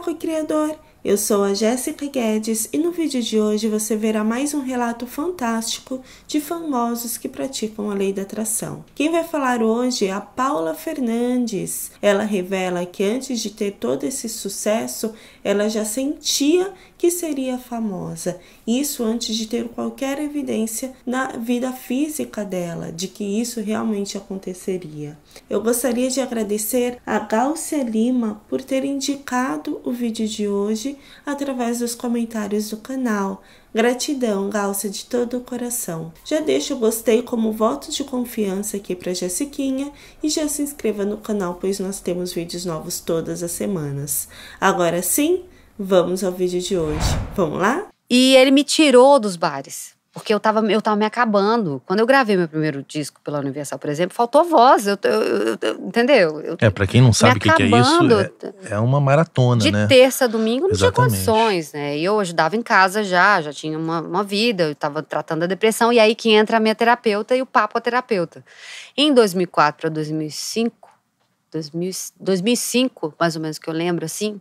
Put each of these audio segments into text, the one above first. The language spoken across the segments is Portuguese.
co-criador! Eu sou a Jéssica Guedes e no vídeo de hoje você verá mais um relato fantástico de famosos que praticam a lei da atração. Quem vai falar hoje é a Paula Fernandes. Ela revela que antes de ter todo esse sucesso, ela já sentia que seria famosa. Isso antes de ter qualquer evidência na vida física dela de que isso realmente aconteceria. Eu gostaria de agradecer a Gáucia Lima por ter indicado o vídeo de hoje através dos comentários do canal. Gratidão, Gáucia, de todo o coração. Já deixa o gostei como voto de confiança aqui para Jessiquinha e já se inscreva no canal, pois nós temos vídeos novos todas as semanas. Agora sim, Vamos ao vídeo de hoje. Vamos lá? E ele me tirou dos bares. Porque eu tava, eu tava me acabando. Quando eu gravei meu primeiro disco pela Universal, por exemplo, faltou voz. Eu, eu, eu entendeu? Eu, é, pra quem não sabe o que, que, é isso, é, é uma maratona, de né? De terça a domingo não Exatamente. tinha condições, né? E eu ajudava em casa já, já tinha uma, uma vida, eu tava tratando a depressão. E aí que entra a minha terapeuta e o papo a terapeuta. Em 2004 para 2005, 2000, 2005, mais ou menos que eu lembro, assim,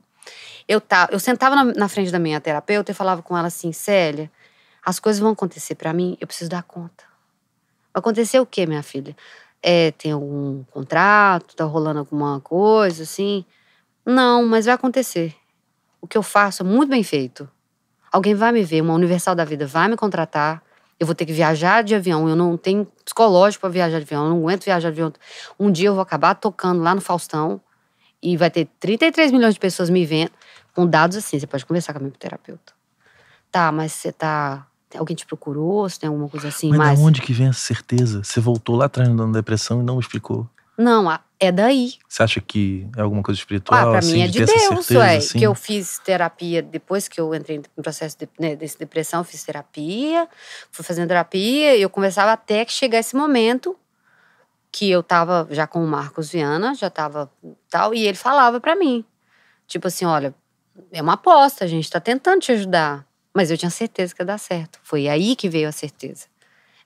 eu, tá, eu sentava na, na frente da minha terapeuta e falava com ela assim, Célia, as coisas vão acontecer para mim, eu preciso dar conta. Vai acontecer o quê, minha filha? É, tem algum contrato, tá rolando alguma coisa, assim? Não, mas vai acontecer. O que eu faço é muito bem feito. Alguém vai me ver, uma Universal da Vida vai me contratar. Eu vou ter que viajar de avião. Eu não tenho psicológico para viajar de avião. Eu não aguento viajar de avião. Um dia eu vou acabar tocando lá no Faustão e vai ter 33 milhões de pessoas me vendo, com dados assim, você pode conversar com a minha terapeuta. Tá, mas você tá. Alguém te procurou? Você tem alguma coisa assim? Mas mais... de onde que vem essa certeza? Você voltou lá atrás dando depressão e não me explicou. Não, é daí. Você acha que é alguma coisa espiritual? Ah, pra assim, mim é de de Deus, certeza, é. Assim? Que eu fiz terapia depois que eu entrei no processo de, né, desse depressão, eu fiz terapia, fui fazendo terapia e eu conversava até que chegar esse momento que eu tava já com o Marcos Viana, já tava tal, e ele falava para mim, tipo assim, olha, é uma aposta, a gente tá tentando te ajudar, mas eu tinha certeza que ia dar certo. Foi aí que veio a certeza.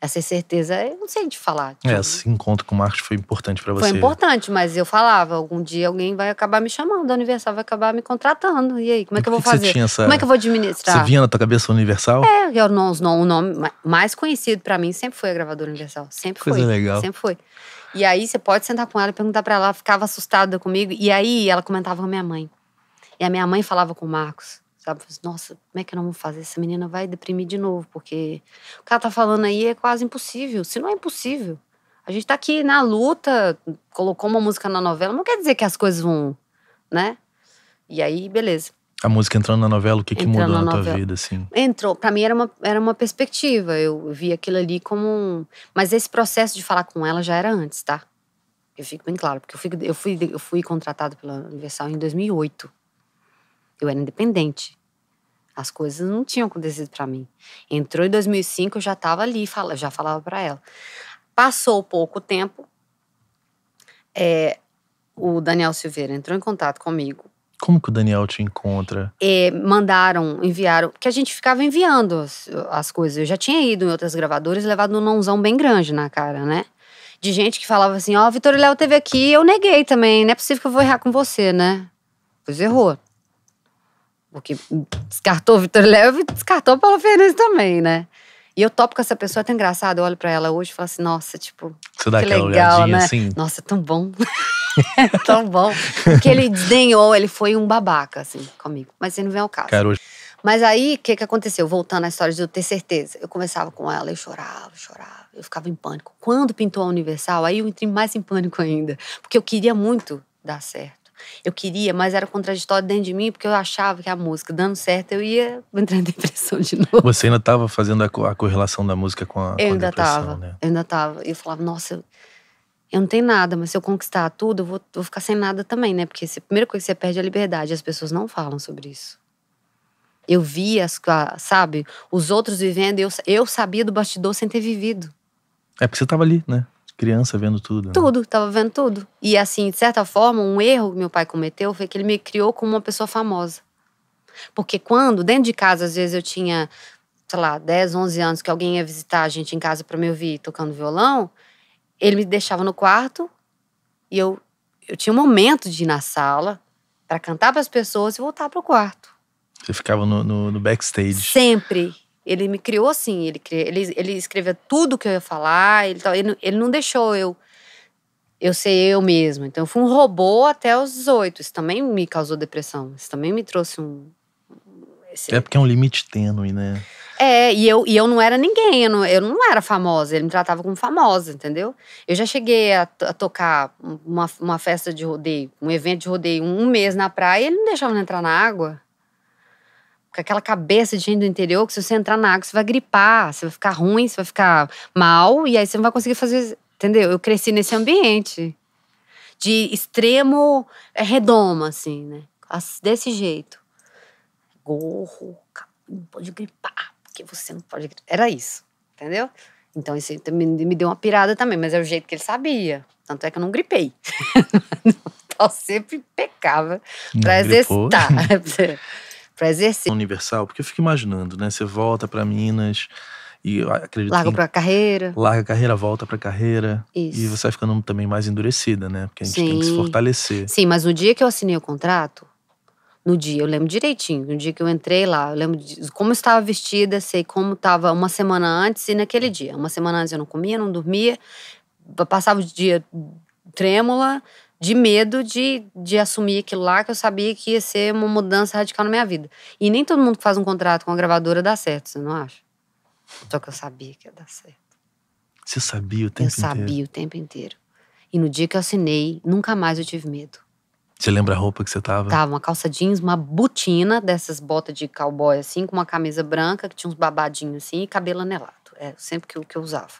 Essa certeza, eu não sei de falar. Tipo, é, esse encontro com o Marcos foi importante para você. Foi importante, mas eu falava, algum dia alguém vai acabar me chamando, a Universal vai acabar me contratando. E aí, como é que eu vou fazer? Essa... Como é que eu vou administrar? Você vinha na tua cabeça Universal? É, o nome, o nome mais conhecido para mim sempre foi a gravadora Universal. Sempre Coisa foi. legal. Sempre foi. E aí você pode sentar com ela e perguntar para ela, ela ficava assustada comigo. E aí ela comentava com a minha mãe. E a minha mãe falava com o Marcos, sabe? Nossa, como é que não vou fazer? Essa menina vai deprimir de novo, porque o ela tá falando aí é quase impossível. Se não é impossível. A gente tá aqui na luta, colocou uma música na novela, não quer dizer que as coisas vão, né? E aí, beleza. A música entrando na novela, o que, que mudou na, na tua vida, assim? Entrou. Pra mim era uma, era uma perspectiva. Eu vi aquilo ali como um. Mas esse processo de falar com ela já era antes, tá? Eu fico bem claro, porque eu fui, eu fui, eu fui contratado pela Universal em 2008. Eu era independente. As coisas não tinham acontecido para mim. Entrou em 2005, eu já estava ali, já falava para ela. Passou pouco tempo, é, o Daniel Silveira entrou em contato comigo como que o Daniel te encontra? É, mandaram, enviaram, porque a gente ficava enviando as, as, coisas. Eu já tinha ido em outras gravadoras e levado um nãozão bem grande na cara, né? De gente que falava assim: Ó, oh, Vitor Léo teve aqui, eu neguei também. Não é possível que eu vou errar com você, né? Pois errou. Porque descartou o Vitor Léo e descartou a Paula Fernandes também, né? E eu topo com essa pessoa, é tão engraçado. Eu olho pra ela hoje e falo assim: nossa, tipo, Você dá que aquela legal, né? Assim. Nossa, é tão bom. é tão bom. Porque ele desdenhou, ele foi um babaca, assim, comigo. Mas você não vem ao caso. Hoje... Mas aí, o que, que aconteceu? Voltando à história de eu ter certeza. Eu conversava com ela, eu chorava, chorava. Eu ficava em pânico. Quando pintou a Universal, aí eu entrei mais em pânico ainda. Porque eu queria muito dar certo. Eu queria, mas era contraditório dentro de mim, porque eu achava que a música dando certo, eu ia entrar em depressão de novo. Você ainda estava fazendo a, a, correlação da música com a, eu com a ainda depressão, tava, né? Eu ainda tava. Eu falava, nossa, eu, eu não tenho nada, mas se eu conquistar tudo, eu vou, vou ficar sem nada também, né? Porque a primeira coisa que você perde é a liberdade. As pessoas não falam sobre isso. Eu via, sabe, os outros vivendo, eu, eu sabia do bastidor sem ter vivido. É porque você tava ali, né? Criança vendo tudo. Né? Tudo, tava vendo tudo. E assim, de certa forma, um erro que meu pai cometeu foi que ele me criou como uma pessoa famosa. Porque quando, dentro de casa, às vezes eu tinha, sei lá, 10, 11 anos, que alguém ia visitar a gente em casa para me ouvir tocando violão, ele me deixava no quarto e eu, eu tinha um momento de ir na sala para cantar para as pessoas e voltar pro quarto. Você ficava no, no, no backstage. Sempre. Ele me criou assim, ele, ele, ele escrevia tudo que eu ia falar, ele, ele, ele não deixou eu eu ser eu mesmo. Então eu fui um robô até os 18. Isso também me causou depressão. Isso também me trouxe um. Esse... É porque é um limite tênue, né? É, e eu, e eu não era ninguém, eu não, eu não era famosa, ele me tratava como famosa, entendeu? Eu já cheguei a, a tocar uma, uma festa de rodeio, um evento de rodeio, um mês na praia, e ele não deixava eu entrar na água. Com aquela cabeça de gente do interior, que se você entrar na água, você vai gripar, você vai ficar ruim, você vai ficar mal, e aí você não vai conseguir fazer Entendeu? Eu cresci nesse ambiente de extremo é, redoma, assim, né? Desse jeito. Gorro, não pode gripar, porque você não pode gripar. Era isso, entendeu? Então isso me, me deu uma pirada também, mas é o jeito que ele sabia. Tanto é que eu não gripei. então sempre pecava para exercitar. para exercer. Universal, porque eu fico imaginando, né? Você volta para Minas e acredito Larga pra carreira. Larga a carreira, volta pra carreira. Isso. E você vai ficando também mais endurecida, né? Porque a gente Sim. tem que se fortalecer. Sim, mas no dia que eu assinei o contrato, no dia, eu lembro direitinho, no dia que eu entrei lá, eu lembro de como eu estava vestida, sei como estava uma semana antes e naquele dia. Uma semana antes eu não comia, não dormia, passava o dia trêmula, de medo de, de assumir aquilo lá, que eu sabia que ia ser uma mudança radical na minha vida. E nem todo mundo que faz um contrato com a gravadora dá certo, você não acha? Só que eu sabia que ia dar certo. Você sabia o tempo inteiro? Eu sabia o tempo inteiro. E no dia que eu assinei, nunca mais eu tive medo. Você lembra a roupa que você tava? Tava uma calça jeans, uma botina dessas botas de cowboy assim, com uma camisa branca que tinha uns babadinhos assim e cabelo anelado. É sempre que, que eu usava.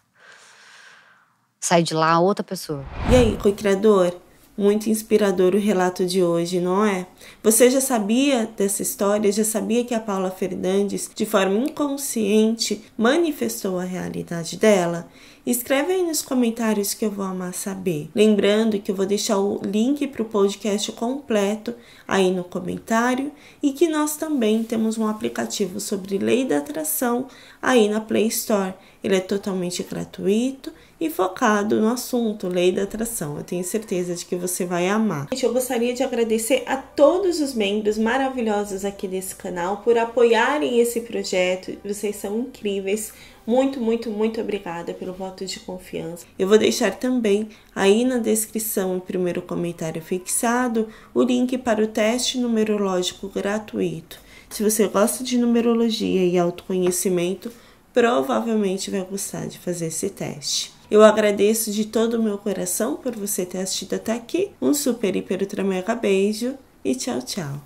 Saí de lá outra pessoa. E aí, co-criador? Muito inspirador o relato de hoje, não é? Você já sabia dessa história? Já sabia que a Paula Fernandes, de forma inconsciente, manifestou a realidade dela? Escreve aí nos comentários que eu vou amar saber. Lembrando que eu vou deixar o link para o podcast completo aí no comentário e que nós também temos um aplicativo sobre lei da atração aí na Play Store. Ele é totalmente gratuito e focado no assunto Lei da Atração. Eu tenho certeza de que você vai amar. Gente, eu gostaria de agradecer a todos os membros maravilhosos aqui desse canal por apoiarem esse projeto. Vocês são incríveis. Muito, muito, muito obrigada pelo voto de confiança. Eu vou deixar também aí na descrição, o primeiro comentário fixado, o link para o teste numerológico gratuito. Se você gosta de numerologia e autoconhecimento, provavelmente vai gostar de fazer esse teste. Eu agradeço de todo o meu coração por você ter assistido até aqui. Um super, hiper, ultra, mega beijo e tchau, tchau.